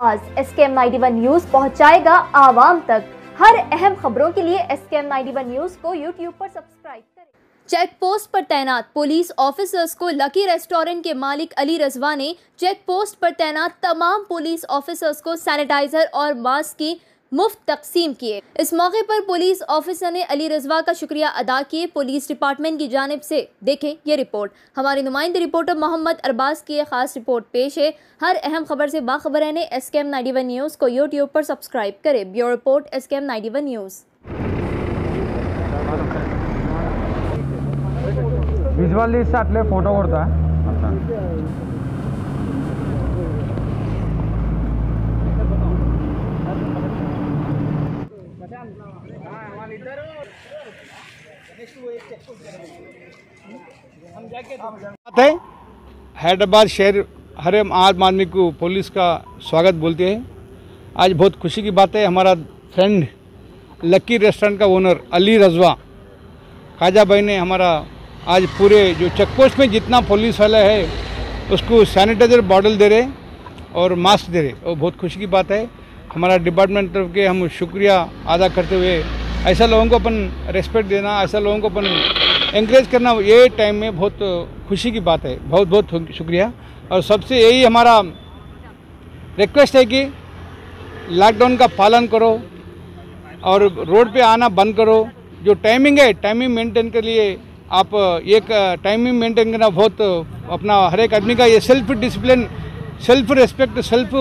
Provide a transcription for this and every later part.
आज S K M one news पहुंचाएगा आवाम तक। हर अहम खबरों के लिए S K M ninety one news को यूट्यूब पर सब्सक्राइब करें। चेक पोस्ट पर तैनात पुलिस ऑफिसर्स को लकी रेस्टोरेंट के मालिक अली रजवा ने चेक पोस्ट पर तैनात तमाम पुलिस ऑफिसर्स को सैनिटाइजर और मास्क की मुफ़्त तकसीम किए। इस मौके पर पुलिस ऑफिसर ने अली रजवा का शुक्रिया अदा किए। पुलिस डिपार्टमेंट की जानब से देखें यह रिपोर्ट। हमारे नुमाइंदे रिपोर्टर मोहम्मद अरबाज की खास रिपोर्ट पेश है। हर अहम खबर से बाखबर रहने S K M ninety one news को यूट्यूब पर सब्सक्राइब करें। Bureau report S K M ninety one news है। हैदराबाद शहर हर आम आदमी को पुलिस का स्वागत बोलते हैं। आज बहुत खुशी की बात है, हमारा फ्रेंड लक्की रेस्टोरेंट का ओनर अली रजवा। खाजा भाई ने हमारा आज पूरे जो चेक पोस्ट में जितना पुलिस वाला है, उसको सैनिटाइजर बॉटल दे रहे और मास्क दे रहे और बहुत खुशी की बात है। हमारा डिपार्टमेंट तरफ़ के हम शुक्रिया अदा करते हुए ऐसा लोगों को अपन रेस्पेक्ट देना, ऐसा लोगों को अपन इंकरेज करना, ये टाइम में बहुत खुशी की बात है। बहुत बहुत शुक्रिया। और सबसे यही हमारा रिक्वेस्ट है कि लॉकडाउन का पालन करो और रोड पे आना बंद करो। जो टाइमिंग है टाइमिंग मेंटेन के लिए आप एक टाइमिंग मेंटेन करना बहुत अपना हर एक आदमी का ये self discipline self respect self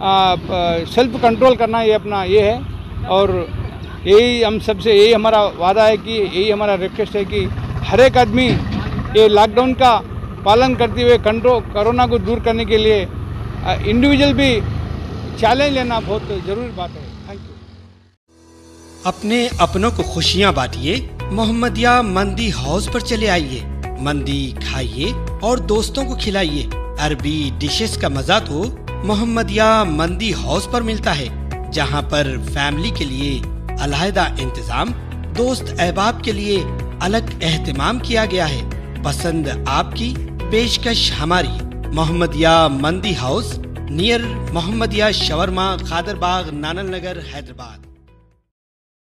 self control करना ये अपना ये है। और यही हम सबसे, यही हमारा वादा है कि, यही हमारा रिक्वेस्ट है कि हर एक आदमी ये लॉकडाउन का पालन करते हुए कंट्रोल कोरोना को दूर करने के लिए इंडिविजुअल भी चैलेंज लेना बहुत ज़रूरी बात है। थैंक यू अपने अपनों को खुशियाँ बांटिए, मोहम्मदिया मंदी हाउस पर चले आइए। मंदी खाइए और दोस्तों को खिलाइए। अरबी डिशेस का मज़ा तो मोहम्मदिया मंदी हाउस पर मिलता है, जहाँ पर फैमिली के लिए अलहदा इंतज़ाम, दोस्त अहबाब के लिए अलग एहतमाम किया गया है। पसंद आपकी पेशकश हमारी Mohammadia mandi house near Mohammadia shawarma Khadarbagh Nanal Nagar, Hyderabad.